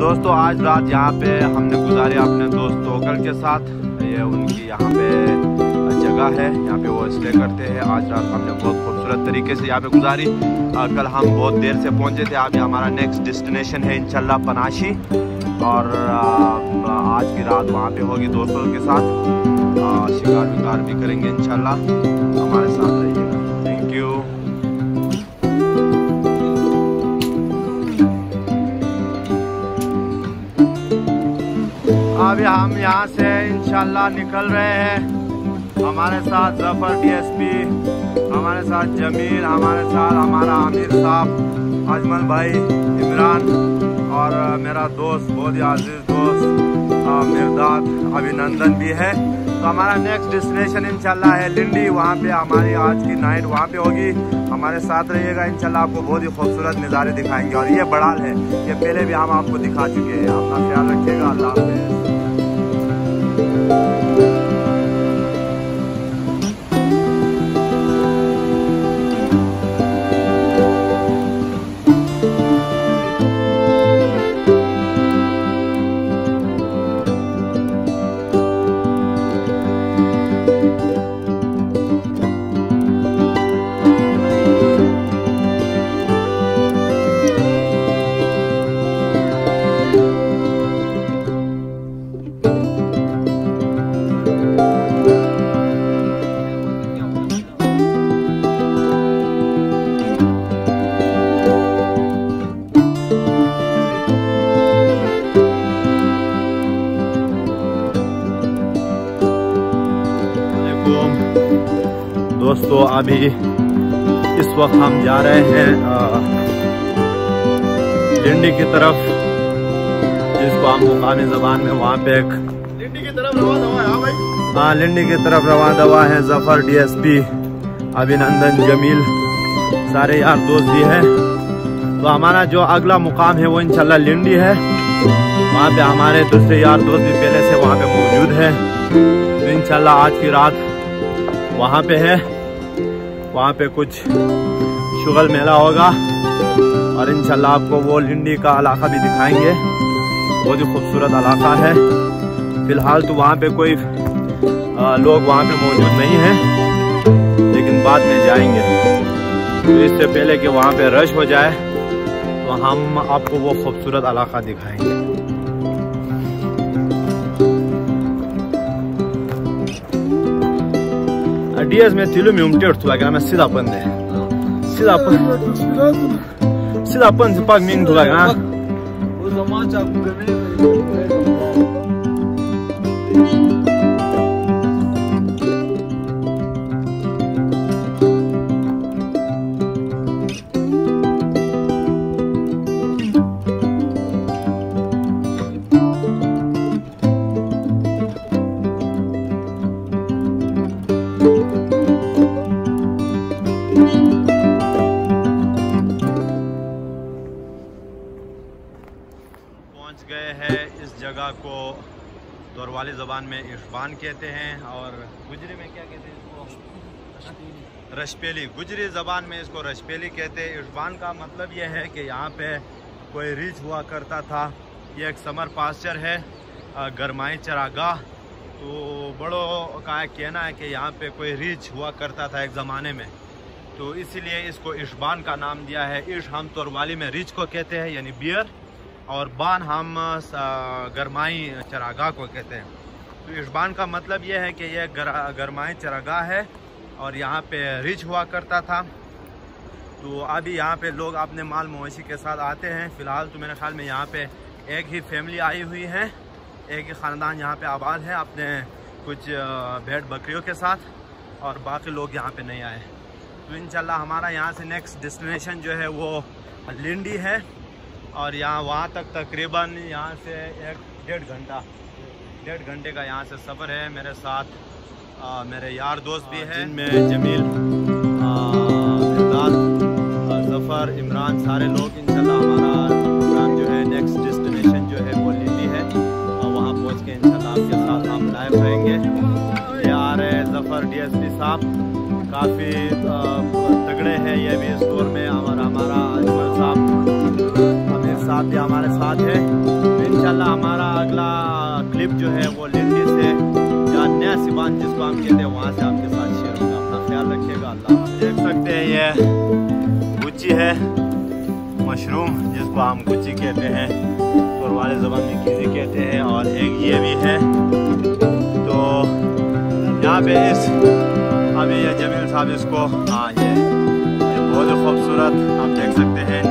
दोस्तों, आज रात यहाँ पे हमने गुजारे अपने दोस्त तोकल के साथ। ये उनकी यहाँ पे जगह है, यहाँ पे वो स्टे करते हैं। आज रात हमने बहुत खूबसूरत तरीके से यहाँ पे गुजारी। कल हम बहुत देर से पहुँचे थे, अभी हमारा नेक्स्ट डेस्टिनेशन है इंशाल्लाह पनाशी। और आज की रात वहाँ पे होगी दोस्तों के साथ। शिकार विकार भी करेंगे इंशाल्लाह। हमारे साथ अभी हम यहाँ से इंशाल्लाह निकल रहे हैं। हमारे साथ ज़फ़र डीएसपी हमारे साथ जमील, हमारे साथ हमारा आमिर साहब, अजमल भाई, इमरान और मेरा दोस्त, बहुत ही आजीज दोस्त मिर्दाद अभिनंदन भी है। तो हमारा नेक्स्ट डेस्टिनेशन इंशाल्लाह है लिंडी। वहाँ पे हमारी आज की नाइट वहाँ पे होगी। हमारे साथ रहिएगा, इंशाल्लाह आपको बहुत ही खूबसूरत नज़ारे दिखाएँगे। और ये बड़ाल है, ये पहले भी हम आपको दिखा चुके हैं। अपना ख्याल रखिएगा। अल्लाह हाफिज़। Thank you. दोस्तों अभी इस वक्त हम जा रहे हैं लिंडी की तरफ़ जिसको हम मुकामी जबान में वहाँ पे एक लिंडी की तरफ़ रवा दवा है भाई। हाँ लिंडी की तरफ़ रवा दवा है ज़फ़र डीएसपी अभिनंदन जमील। सारे यार दोस्त भी हैं। तो हमारा जो अगला मुकाम है वो इंशाल्लाह लिंडी है। वहाँ पे हमारे दूसरे यार दोस्त भी पहले से वहाँ पे मौजूद है। तो इंशाल्लाह आज की रात वहाँ पे है। वहाँ पे कुछ शुगल मेला होगा और इंशाल्लाह आपको वो लिंडी का इलाका भी दिखाएँगे। बहुत ही खूबसूरत इलाका है। फ़िलहाल तो वहाँ पे कोई आ, लोग वहाँ पे मौजूद नहीं हैं लेकिन बाद में जाएँगे। तो इससे पहले कि वहाँ पे रश हो जाए तो हम आपको वो खूबसूरत इलाका दिखाएँगे। diez metilumium 4 kg sida pânde. Sida pânde. Sida pânde pac min 2 kg. O zaman çabuk gömelim. ज़बान में इरफान कहते हैं और गुजरी में क्या कहते हैं इसको? रशपेली। गुजरी ज़बान में इसको रशपेली कहते हैं। इरफान का मतलब यह है कि यहाँ पे कोई रिच हुआ करता था। ये एक समर पास्चर है गरमाई चरागाह। तो बड़ों का कहना है कि यहाँ पे कोई रिच हुआ करता था एक ज़माने में। तो इसीलिए इसको इशबान का नाम दिया है। इश हम तोरवाली में रिच को कहते हैं, यानी बियर। और बान हम गरमाई चरागाह को कहते हैं। तो इशबान का मतलब यह है कि यह गर, गरमाई चरागाह है और यहाँ पे रिच हुआ करता था। तो अभी यहाँ पे लोग अपने माल मवेशी के साथ आते हैं। फ़िलहाल तो मेरे ख्याल में यहाँ पे एक ही फैमिली आई हुई है। एक ही ख़ानदान यहाँ पे आबाद है अपने कुछ भेड़ बकरियों के साथ और बाकी लोग यहाँ पे नहीं आए। तो इंशाल्लाह हमारा यहाँ से नेक्स्ट डेस्टिनेशन जो है वो लिंडी है और यहाँ वहाँ तक तकरीबन यहाँ से एक डेढ़ घंटा डेढ़ घंटे का यहाँ से सफ़र है मेरे साथ आ, मेरे यार दोस्त भी हैं जिनमें जमील जफ़र इमरान सारे लोग इंशाल्लाह हमारा प्रोग्राम जो है नेक्स्ट डेस्टिनेशन जो है वो लिली है। और वहाँ पहुँच के इंशाल्लाह आपके साथ हम लाइव रहेंगे। ये आ रहे हैं जफ़र डीएसपी साहब काफ़ी तगड़े हैं ये भी स्टोर में और हमारा अजमल साहब अमीर साहब भी हमारे साथ है। इंशाल्लाह हमारा अगला क्लिप जो है वो लिंडी से या नया सिवान जिसको हम कहते हैं वहाँ से आपके साथ शेयर होगा। अपना ख्याल रखिएगा, अल्लाह देख सकते हैं ये गुच्ची है, मशरूम जिसको हम गुच्ची कहते हैं और वाले ज़बान में कीजी कहते हैं, और एक ये भी है। तो यहाँ पे इस, अभी ये जमील साहब इसको हाँ ये बहुत ही खूबसूरत, आप देख सकते हैं।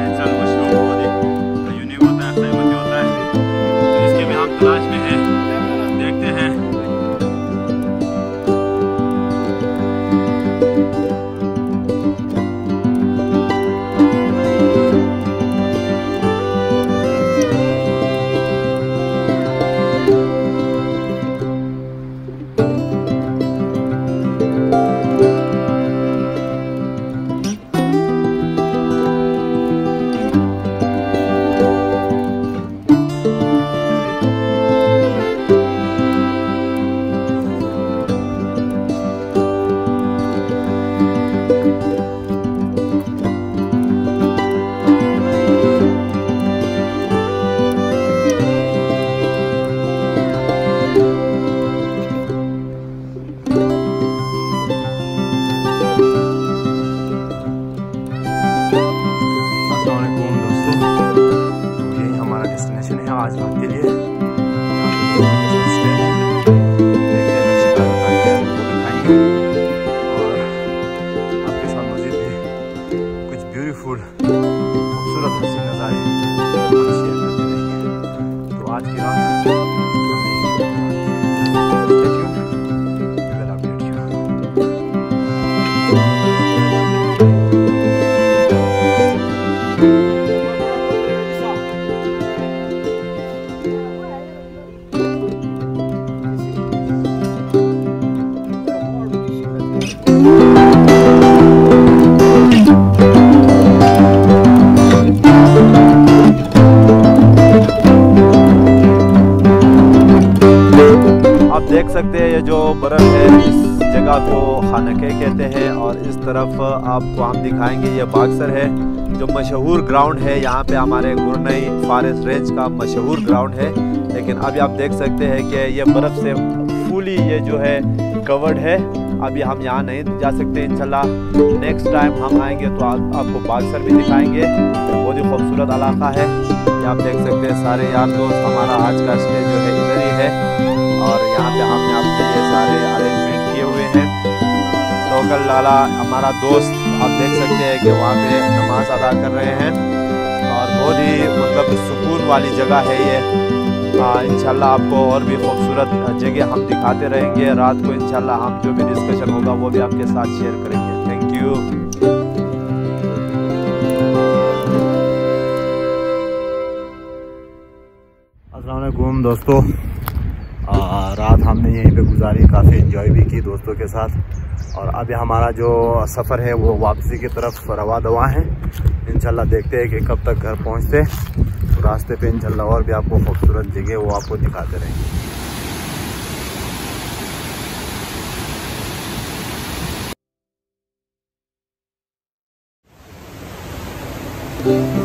देख सकते हैं ये जो बर्फ़ है इस जगह को खानके कहते हैं और इस तरफ़ आपको हम दिखाएँगे ये बाक्सर है जो मशहूर ग्राउंड है। यहाँ पे हमारे गुरनई फॉरेस्ट रेंज का मशहूर ग्राउंड है। लेकिन अभी आप देख सकते हैं कि ये बर्फ़ से फुली ये जो है कवर्ड है। अभी हम यहाँ नहीं जा सकते इंशाल्लाह। नेक्स्ट टाइम हम आएँगे तो आप, आपको बागसर भी दिखाएँगे। बहुत ही खूबसूरत इलाका है। ये आप देख सकते हैं सारे यार दोस्त हमारा आज का स्टे जो है इधर ही है। और यहाँ पे हमने आपके लिए सारे अरेंजमेंट किए हुए हैं। लोकल लाला हमारा दोस्त, आप देख सकते हैं कि वहाँ पे नमाज़ अदा कर रहे हैं और बहुत ही मतलब सुकून वाली जगह है ये। इंशाल्लाह आपको और भी खूबसूरत जगह हम दिखाते रहेंगे। रात को इंशाल्लाह हम जो भी डिस्कशन होगा वो भी आपके साथ शेयर करेंगे। थैंक यू असलकुम दोस्तों। रात हमने यहीं पे गुजारी, काफ़ी इन्जॉय भी की दोस्तों के साथ। और अभी हमारा जो सफ़र है, वो वापसी की तरफ़ रवा दवा है। इंशाल्लाह देखते हैं कि कब तक घर पहुँचते। तो रास्ते पे इनशाला और भी आपको खूबसूरत जगह वो आपको दिखाते रहेंगे। Thank